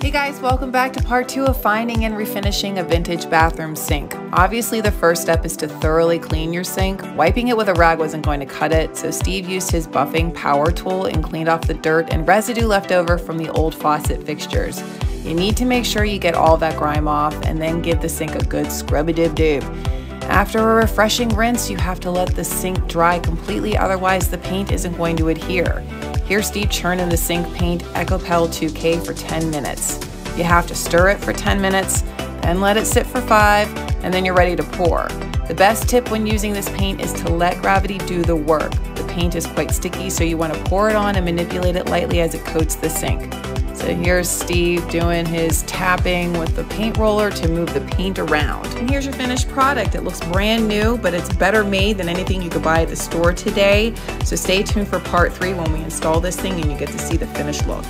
Hey guys, welcome back to part two of finding and refinishing a vintage bathroom sink. Obviously, the first step is to thoroughly clean your sink. Wiping it with a rag wasn't going to cut it, so Steve used his buffing power tool and cleaned off the dirt and residue left over from the old faucet fixtures. You need to make sure you get all that grime off and then give the sink a good scrubby dib dib. After a refreshing rinse, you have to let the sink dry completely, otherwise, the paint isn't going to adhere. Here's Steve churn in the sink paint Ekopel 2K for 10 minutes. You have to stir it for 10 minutes, then let it sit for 5, and then you're ready to pour. The best tip when using this paint is to let gravity do the work. Paint is quite sticky, so you want to pour it on and manipulate it lightly as it coats the sink. So here's Steve doing his tapping with the paint roller to move the paint around. And here's your finished product. It looks brand new, but it's better made than anything you could buy at the store today. So stay tuned for part three when we install this thing and you get to see the finished look.